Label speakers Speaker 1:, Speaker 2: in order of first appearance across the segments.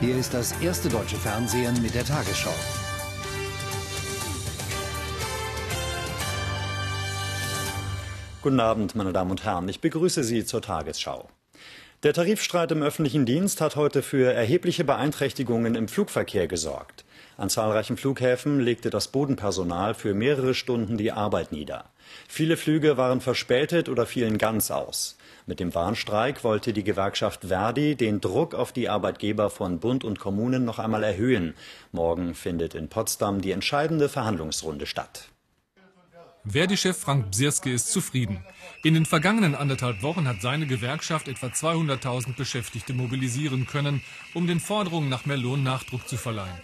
Speaker 1: Hier ist das erste deutsche Fernsehen mit der Tagesschau.
Speaker 2: Guten Abend, meine Damen und Herren. Ich begrüße Sie zur Tagesschau. Der Tarifstreit im öffentlichen Dienst hat heute für erhebliche Beeinträchtigungen im Flugverkehr gesorgt. An zahlreichen Flughäfen legte das Bodenpersonal für mehrere Stunden die Arbeit nieder. Viele Flüge waren verspätet oder fielen ganz aus. Mit dem Warnstreik wollte die Gewerkschaft Verdi den Druck auf die Arbeitgeber von Bund und Kommunen noch einmal erhöhen. Morgen findet in Potsdam die entscheidende Verhandlungsrunde statt.
Speaker 3: Verdi-Chef Frank Bsirske ist zufrieden. In den vergangenen anderthalb Wochen hat seine Gewerkschaft etwa 200.000 Beschäftigte mobilisieren können, um den Forderungen nach mehr Lohn Nachdruck zu verleihen.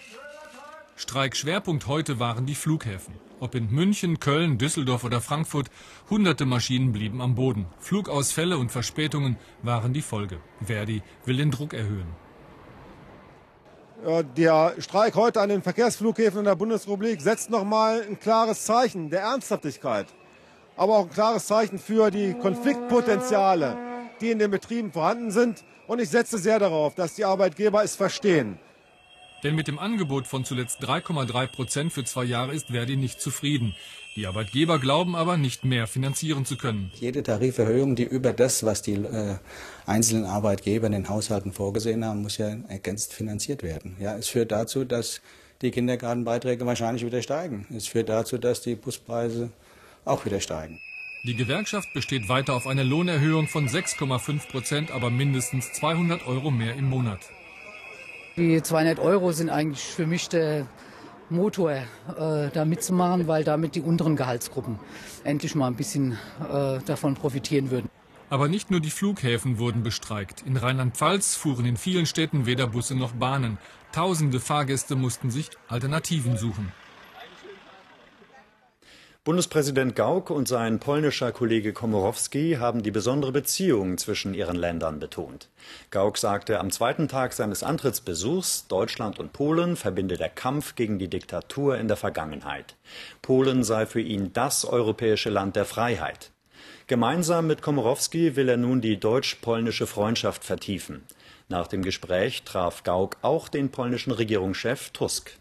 Speaker 3: Streikschwerpunkt heute waren die Flughäfen. Ob in München, Köln, Düsseldorf oder Frankfurt, hunderte Maschinen blieben am Boden. Flugausfälle und Verspätungen waren die Folge. Verdi will den Druck erhöhen.
Speaker 4: Der Streik heute an den Verkehrsflughäfen in der Bundesrepublik setzt nochmal ein klares Zeichen der Ernsthaftigkeit, aber auch ein klares Zeichen für die Konfliktpotenziale, die in den Betrieben vorhanden sind. Und ich setze sehr darauf, dass die Arbeitgeber es verstehen.
Speaker 3: Denn mit dem Angebot von zuletzt 3,3 Prozent für zwei Jahre ist Verdi nicht zufrieden. Die Arbeitgeber glauben aber, nicht mehr finanzieren zu können.
Speaker 5: Jede Tariferhöhung, die über das, was die äh, einzelnen Arbeitgeber in den Haushalten vorgesehen haben, muss ja ergänzt finanziert werden. Ja, es führt dazu, dass die Kindergartenbeiträge wahrscheinlich wieder steigen. Es führt dazu, dass die Buspreise auch wieder steigen.
Speaker 3: Die Gewerkschaft besteht weiter auf einer Lohnerhöhung von 6,5 Prozent, aber mindestens 200 Euro mehr im Monat.
Speaker 6: Die 200 Euro sind eigentlich für mich der Motor, äh, da mitzumachen, weil damit die unteren Gehaltsgruppen endlich mal ein bisschen äh, davon profitieren würden.
Speaker 3: Aber nicht nur die Flughäfen wurden bestreikt. In Rheinland-Pfalz fuhren in vielen Städten weder Busse noch Bahnen. Tausende Fahrgäste mussten sich Alternativen suchen.
Speaker 2: Bundespräsident Gauck und sein polnischer Kollege Komorowski haben die besondere Beziehung zwischen ihren Ländern betont. Gauck sagte am zweiten Tag seines Antrittsbesuchs, Deutschland und Polen verbinde der Kampf gegen die Diktatur in der Vergangenheit. Polen sei für ihn das europäische Land der Freiheit. Gemeinsam mit Komorowski will er nun die deutsch-polnische Freundschaft vertiefen. Nach dem Gespräch traf Gauck auch den polnischen Regierungschef Tusk.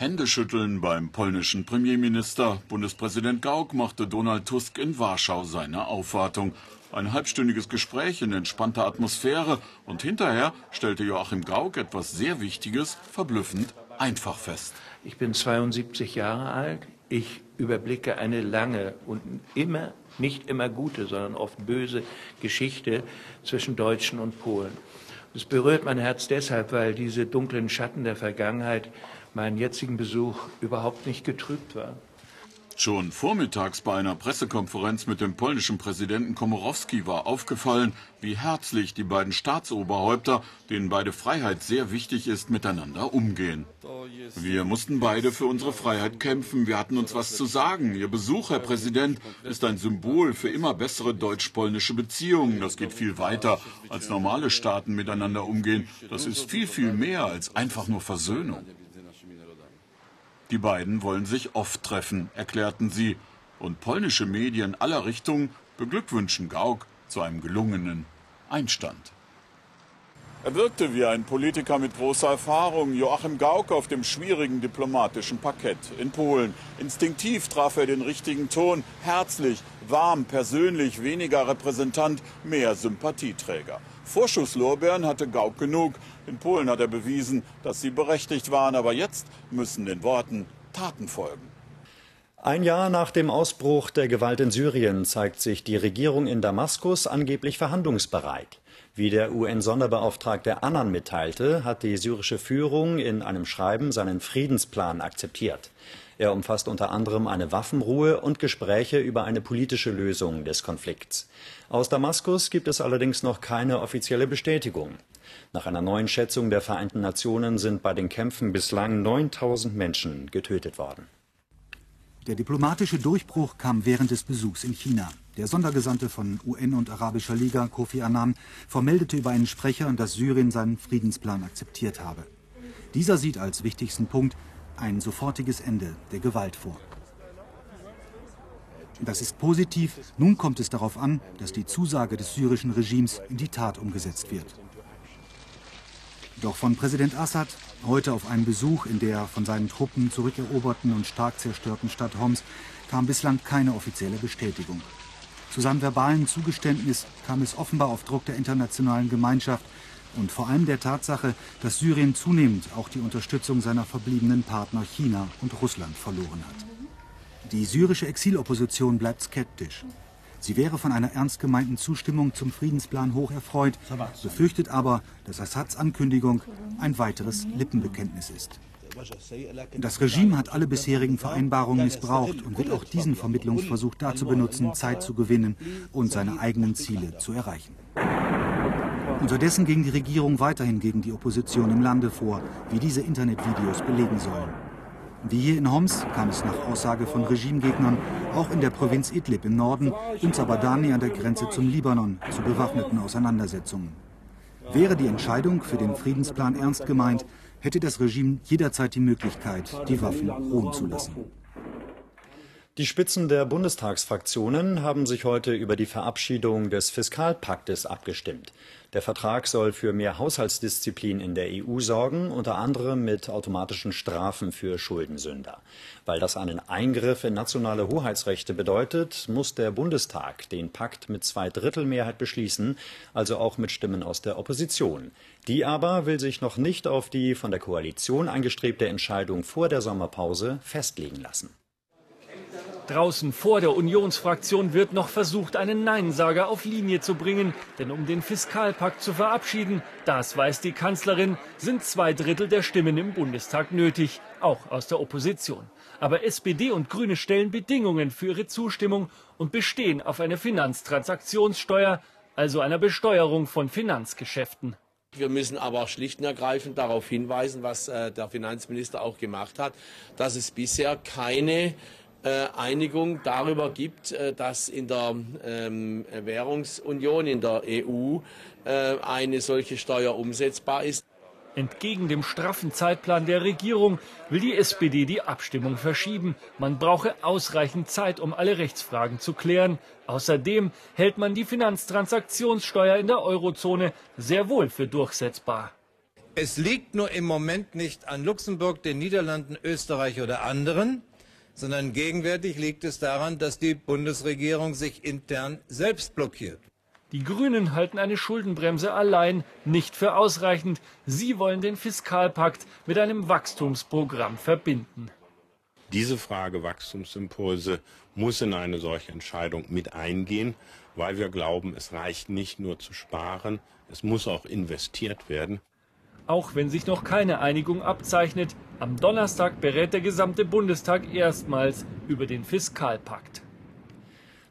Speaker 7: Händeschütteln beim polnischen Premierminister. Bundespräsident Gauck machte Donald Tusk in Warschau seine Aufwartung. Ein halbstündiges Gespräch in entspannter Atmosphäre und hinterher stellte Joachim Gauck etwas sehr Wichtiges verblüffend einfach fest.
Speaker 8: Ich bin 72 Jahre alt. Ich überblicke eine lange und immer, nicht immer gute, sondern oft böse Geschichte zwischen Deutschen und Polen. Es berührt mein Herz deshalb, weil diese dunklen Schatten der Vergangenheit meinen jetzigen Besuch überhaupt nicht getrübt war.
Speaker 7: Schon vormittags bei einer Pressekonferenz mit dem polnischen Präsidenten Komorowski war aufgefallen, wie herzlich die beiden Staatsoberhäupter, denen beide Freiheit sehr wichtig ist, miteinander umgehen. Wir mussten beide für unsere Freiheit kämpfen. Wir hatten uns was zu sagen. Ihr Besuch, Herr Präsident, ist ein Symbol für immer bessere deutsch-polnische Beziehungen. Das geht viel weiter, als normale Staaten miteinander umgehen. Das ist viel, viel mehr als einfach nur Versöhnung. Die beiden wollen sich oft treffen, erklärten sie. Und polnische Medien aller Richtungen beglückwünschen Gauck zu einem gelungenen Einstand. Er wirkte wie ein Politiker mit großer Erfahrung, Joachim Gauck auf dem schwierigen diplomatischen Parkett in Polen. Instinktiv traf er den richtigen Ton, herzlich, warm, persönlich, weniger Repräsentant, mehr Sympathieträger. Vorschusslorbeeren hatte Gauck genug. In Polen hat er bewiesen, dass sie berechtigt waren, aber jetzt müssen den Worten Taten folgen.
Speaker 2: Ein Jahr nach dem Ausbruch der Gewalt in Syrien zeigt sich die Regierung in Damaskus angeblich verhandlungsbereit. Wie der UN-Sonderbeauftragte Annan mitteilte, hat die syrische Führung in einem Schreiben seinen Friedensplan akzeptiert. Er umfasst unter anderem eine Waffenruhe und Gespräche über eine politische Lösung des Konflikts. Aus Damaskus gibt es allerdings noch keine offizielle Bestätigung. Nach einer neuen Schätzung der Vereinten Nationen sind bei den Kämpfen bislang 9000 Menschen getötet worden.
Speaker 9: Der diplomatische Durchbruch kam während des Besuchs in China. Der Sondergesandte von UN und Arabischer Liga, Kofi Annan, vermeldete über einen Sprecher, dass Syrien seinen Friedensplan akzeptiert habe. Dieser sieht als wichtigsten Punkt ein sofortiges Ende der Gewalt vor. Das ist positiv. Nun kommt es darauf an, dass die Zusage des syrischen Regimes in die Tat umgesetzt wird. Doch von Präsident Assad, heute auf einen Besuch in der von seinen Truppen zurückeroberten und stark zerstörten Stadt Homs, kam bislang keine offizielle Bestätigung. Zu seinem verbalen Zugeständnis kam es offenbar auf Druck der internationalen Gemeinschaft und vor allem der Tatsache, dass Syrien zunehmend auch die Unterstützung seiner verbliebenen Partner China und Russland verloren hat. Die syrische Exilopposition bleibt skeptisch. Sie wäre von einer ernst gemeinten Zustimmung zum Friedensplan hoch erfreut, befürchtet aber, dass Assads Ankündigung ein weiteres Lippenbekenntnis ist. Das Regime hat alle bisherigen Vereinbarungen missbraucht und wird auch diesen Vermittlungsversuch dazu benutzen, Zeit zu gewinnen und seine eigenen Ziele zu erreichen. Unterdessen ging die Regierung weiterhin gegen die Opposition im Lande vor, wie diese Internetvideos belegen sollen. Wie hier in Homs kam es nach Aussage von Regimegegnern auch in der Provinz Idlib im Norden und Zabadani an der Grenze zum Libanon zu bewaffneten Auseinandersetzungen. Wäre die Entscheidung für den Friedensplan ernst gemeint, hätte das Regime jederzeit die Möglichkeit, die Waffen ruhen zu lassen.
Speaker 2: Die Spitzen der Bundestagsfraktionen haben sich heute über die Verabschiedung des Fiskalpaktes abgestimmt. Der Vertrag soll für mehr Haushaltsdisziplin in der EU sorgen, unter anderem mit automatischen Strafen für Schuldensünder. Weil das einen Eingriff in nationale Hoheitsrechte bedeutet, muss der Bundestag den Pakt mit Zweidrittelmehrheit beschließen, also auch mit Stimmen aus der Opposition. Die aber will sich noch nicht auf die von der Koalition angestrebte Entscheidung vor der Sommerpause festlegen lassen.
Speaker 10: Draußen vor der Unionsfraktion wird noch versucht, einen Neinsager auf Linie zu bringen. Denn um den Fiskalpakt zu verabschieden, das weiß die Kanzlerin, sind zwei Drittel der Stimmen im Bundestag nötig, auch aus der Opposition. Aber SPD und Grüne stellen Bedingungen für ihre Zustimmung und bestehen auf einer Finanztransaktionssteuer, also einer Besteuerung von Finanzgeschäften.
Speaker 11: Wir müssen aber schlicht und ergreifend darauf hinweisen, was äh, der Finanzminister auch gemacht hat, dass es bisher keine Einigung darüber gibt, äh, dass in der ähm, Währungsunion, in der EU, äh, eine solche Steuer umsetzbar ist.
Speaker 10: Entgegen dem straffen Zeitplan der Regierung will die SPD die Abstimmung verschieben. Man brauche ausreichend Zeit, um alle Rechtsfragen zu klären. Außerdem hält man die Finanztransaktionssteuer in der Eurozone sehr wohl für durchsetzbar.
Speaker 12: Es liegt nur im Moment nicht an Luxemburg, den Niederlanden, Österreich oder anderen, sondern gegenwärtig liegt es daran, dass die Bundesregierung sich intern selbst blockiert.
Speaker 10: Die Grünen halten eine Schuldenbremse allein nicht für ausreichend. Sie wollen den Fiskalpakt mit einem Wachstumsprogramm verbinden.
Speaker 13: Diese Frage Wachstumsimpulse muss in eine solche Entscheidung mit eingehen, weil wir glauben, es reicht nicht nur zu sparen, es muss auch investiert werden.
Speaker 10: Auch wenn sich noch keine Einigung abzeichnet, am Donnerstag berät der gesamte Bundestag erstmals über den Fiskalpakt.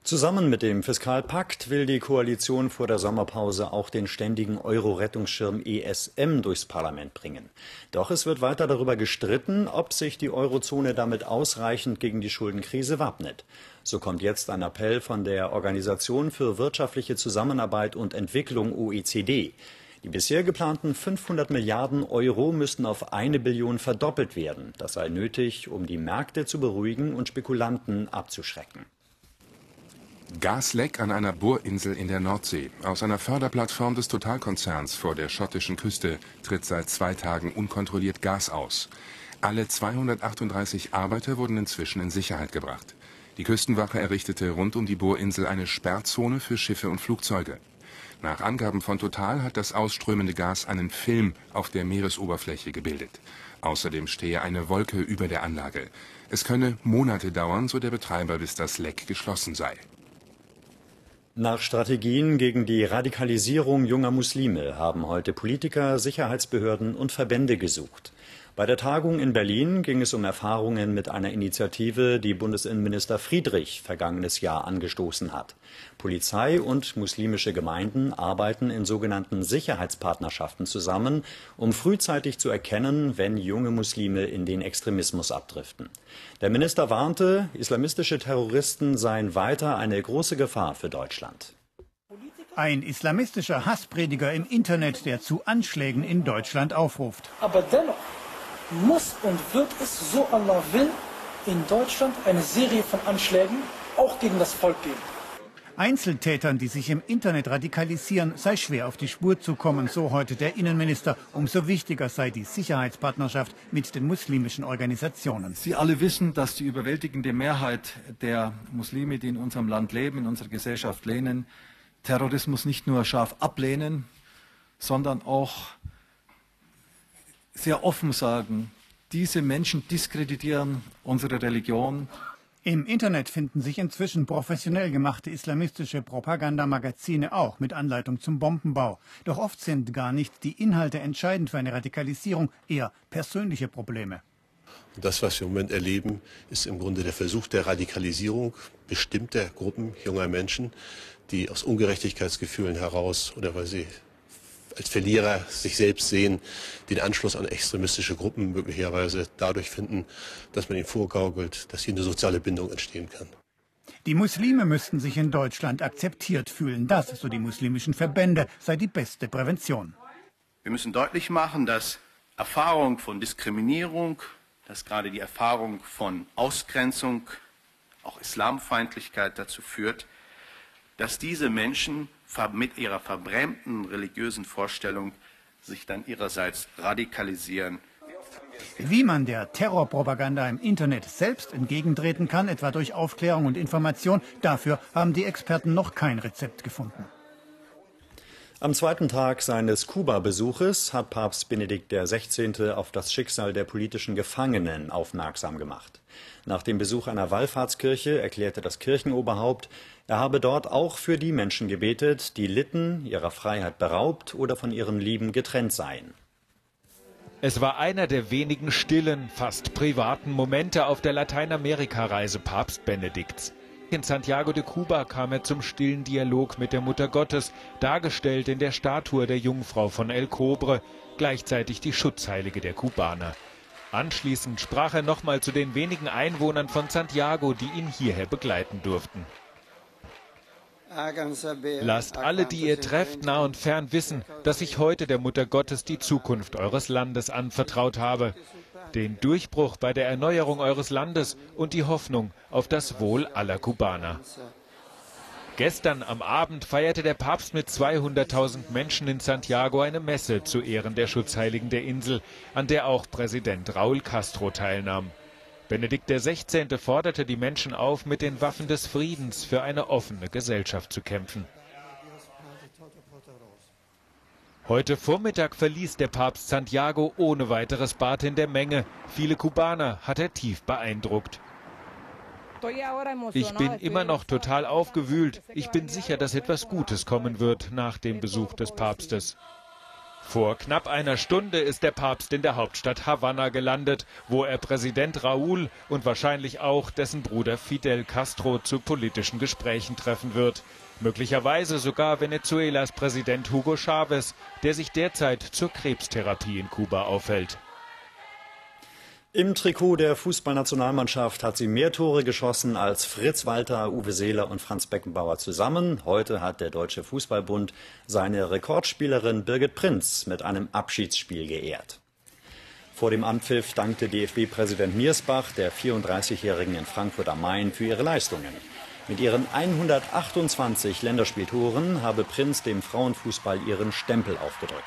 Speaker 2: Zusammen mit dem Fiskalpakt will die Koalition vor der Sommerpause auch den ständigen Euro-Rettungsschirm ESM durchs Parlament bringen. Doch es wird weiter darüber gestritten, ob sich die Eurozone damit ausreichend gegen die Schuldenkrise wappnet. So kommt jetzt ein Appell von der Organisation für wirtschaftliche Zusammenarbeit und Entwicklung OECD. Die bisher geplanten 500 Milliarden Euro müssten auf eine Billion verdoppelt werden. Das sei nötig, um die Märkte zu beruhigen und Spekulanten abzuschrecken.
Speaker 14: Gasleck an einer Bohrinsel in der Nordsee. Aus einer Förderplattform des Totalkonzerns vor der schottischen Küste tritt seit zwei Tagen unkontrolliert Gas aus. Alle 238 Arbeiter wurden inzwischen in Sicherheit gebracht. Die Küstenwache errichtete rund um die Bohrinsel eine Sperrzone für Schiffe und Flugzeuge. Nach Angaben von Total hat das ausströmende Gas einen Film auf der Meeresoberfläche gebildet. Außerdem stehe eine Wolke über der Anlage. Es könne Monate dauern, so der Betreiber, bis das Leck geschlossen sei.
Speaker 2: Nach Strategien gegen die Radikalisierung junger Muslime haben heute Politiker, Sicherheitsbehörden und Verbände gesucht. Bei der Tagung in Berlin ging es um Erfahrungen mit einer Initiative, die Bundesinnenminister Friedrich vergangenes Jahr angestoßen hat. Polizei und muslimische Gemeinden arbeiten in sogenannten Sicherheitspartnerschaften zusammen, um frühzeitig zu erkennen, wenn junge Muslime in den Extremismus abdriften. Der Minister warnte, islamistische Terroristen seien weiter eine große Gefahr für Deutschland.
Speaker 15: Ein islamistischer Hassprediger im Internet, der zu Anschlägen in Deutschland aufruft.
Speaker 16: Aber dennoch muss und wird es, so Allah will, in Deutschland eine Serie von Anschlägen auch gegen das Volk geben.
Speaker 15: Einzeltätern, die sich im Internet radikalisieren, sei schwer auf die Spur zu kommen, so heute der Innenminister. Umso wichtiger sei die Sicherheitspartnerschaft mit den muslimischen Organisationen.
Speaker 17: Sie alle wissen, dass die überwältigende Mehrheit der Muslime, die in unserem Land leben, in unserer Gesellschaft lehnen, Terrorismus nicht nur scharf ablehnen, sondern auch sehr offen sagen, diese Menschen diskreditieren unsere Religion,
Speaker 15: im Internet finden sich inzwischen professionell gemachte islamistische Propagandamagazine auch mit Anleitung zum Bombenbau. Doch oft sind gar nicht die Inhalte entscheidend für eine Radikalisierung, eher persönliche Probleme.
Speaker 18: Das, was wir im Moment erleben, ist im Grunde der Versuch der Radikalisierung bestimmter Gruppen junger Menschen, die aus Ungerechtigkeitsgefühlen heraus oder weil sie als Verlierer sich selbst sehen, den Anschluss an extremistische Gruppen möglicherweise dadurch finden, dass man ihnen vorgaukelt, dass hier eine soziale Bindung entstehen kann.
Speaker 15: Die Muslime müssten sich in Deutschland akzeptiert fühlen. Das, so die muslimischen Verbände, sei die beste Prävention.
Speaker 19: Wir müssen deutlich machen, dass Erfahrung von Diskriminierung, dass gerade die Erfahrung von Ausgrenzung, auch Islamfeindlichkeit dazu führt, dass diese Menschen mit ihrer verbrämten religiösen Vorstellung sich dann ihrerseits radikalisieren.
Speaker 15: Wie man der Terrorpropaganda im Internet selbst entgegentreten kann, etwa durch Aufklärung und Information, dafür haben die Experten noch kein Rezept gefunden.
Speaker 2: Am zweiten Tag seines Kuba-Besuches hat Papst Benedikt XVI. auf das Schicksal der politischen Gefangenen aufmerksam gemacht. Nach dem Besuch einer Wallfahrtskirche erklärte das Kirchenoberhaupt, er habe dort auch für die Menschen gebetet, die litten, ihrer Freiheit beraubt oder von ihren Lieben getrennt seien.
Speaker 20: Es war einer der wenigen stillen, fast privaten Momente auf der Lateinamerika-Reise Papst Benedikts. In Santiago de Cuba kam er zum stillen Dialog mit der Mutter Gottes, dargestellt in der Statue der Jungfrau von El Cobre, gleichzeitig die Schutzheilige der Kubaner. Anschließend sprach er nochmal zu den wenigen Einwohnern von Santiago, die ihn hierher begleiten durften. Lasst alle, die ihr trefft, nah und fern wissen, dass ich heute der Mutter Gottes die Zukunft eures Landes anvertraut habe den Durchbruch bei der Erneuerung eures Landes und die Hoffnung auf das Wohl aller Kubaner. Gestern am Abend feierte der Papst mit 200.000 Menschen in Santiago eine Messe zu Ehren der Schutzheiligen der Insel, an der auch Präsident Raúl Castro teilnahm. Benedikt XVI. forderte die Menschen auf, mit den Waffen des Friedens für eine offene Gesellschaft zu kämpfen. Heute Vormittag verließ der Papst Santiago ohne weiteres Bad in der Menge. Viele Kubaner hat er tief beeindruckt. Ich bin immer noch total aufgewühlt. Ich bin sicher, dass etwas Gutes kommen wird nach dem Besuch des Papstes. Vor knapp einer Stunde ist der Papst in der Hauptstadt Havanna gelandet, wo er Präsident Raúl und wahrscheinlich auch dessen Bruder Fidel Castro zu politischen Gesprächen treffen wird. Möglicherweise sogar Venezuelas Präsident Hugo Chavez, der sich derzeit zur Krebstherapie in Kuba aufhält.
Speaker 2: Im Trikot der Fußballnationalmannschaft hat sie mehr Tore geschossen als Fritz Walter, Uwe Seeler und Franz Beckenbauer zusammen. Heute hat der Deutsche Fußballbund seine Rekordspielerin Birgit Prinz mit einem Abschiedsspiel geehrt. Vor dem Anpfiff dankte DFB-Präsident Miersbach der 34-Jährigen in Frankfurt am Main für ihre Leistungen. Mit ihren 128 Länderspieltoren habe Prinz dem Frauenfußball ihren Stempel aufgedrückt.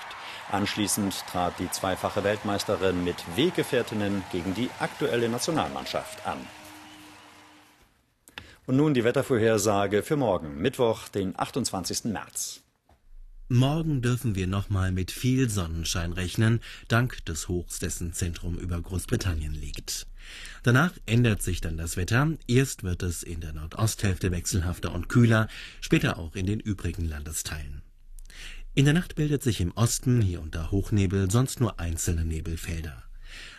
Speaker 2: Anschließend trat die zweifache Weltmeisterin mit Weggefährtinnen gegen die aktuelle Nationalmannschaft an. Und nun die Wettervorhersage für morgen, Mittwoch, den 28. März.
Speaker 21: Morgen dürfen wir nochmal mit viel Sonnenschein rechnen, dank des Hochs, dessen Zentrum über Großbritannien liegt. Danach ändert sich dann das Wetter. Erst wird es in der Nordosthälfte wechselhafter und kühler, später auch in den übrigen Landesteilen. In der Nacht bildet sich im Osten hier und da Hochnebel, sonst nur einzelne Nebelfelder.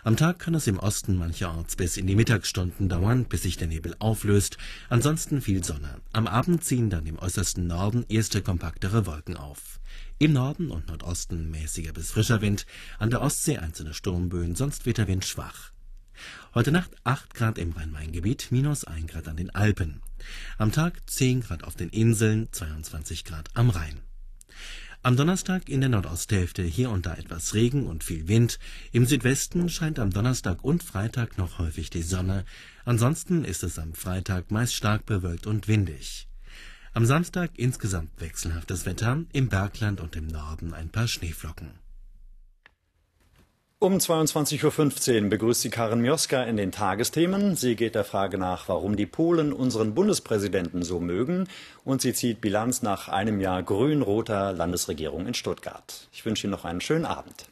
Speaker 21: Am Tag kann es im Osten mancherorts bis in die Mittagsstunden dauern, bis sich der Nebel auflöst, ansonsten viel Sonne. Am Abend ziehen dann im äußersten Norden erste kompaktere Wolken auf. Im Norden und Nordosten mäßiger bis frischer Wind, an der Ostsee einzelne Sturmböen, sonst Wetterwind schwach. Heute Nacht 8 Grad im Rhein-Main-Gebiet, minus 1 Grad an den Alpen. Am Tag 10 Grad auf den Inseln, 22 Grad am Rhein. Am Donnerstag in der Nordosthälfte hier und da etwas Regen und viel Wind. Im Südwesten scheint am Donnerstag und Freitag noch häufig die Sonne. Ansonsten ist es am Freitag meist stark bewölkt und windig. Am Samstag insgesamt wechselhaftes Wetter, im Bergland und im Norden ein paar Schneeflocken.
Speaker 2: Um 22.15 Uhr begrüßt sie Karin Mioska in den Tagesthemen. Sie geht der Frage nach, warum die Polen unseren Bundespräsidenten so mögen. Und sie zieht Bilanz nach einem Jahr grün-roter Landesregierung in Stuttgart. Ich wünsche Ihnen noch einen schönen Abend.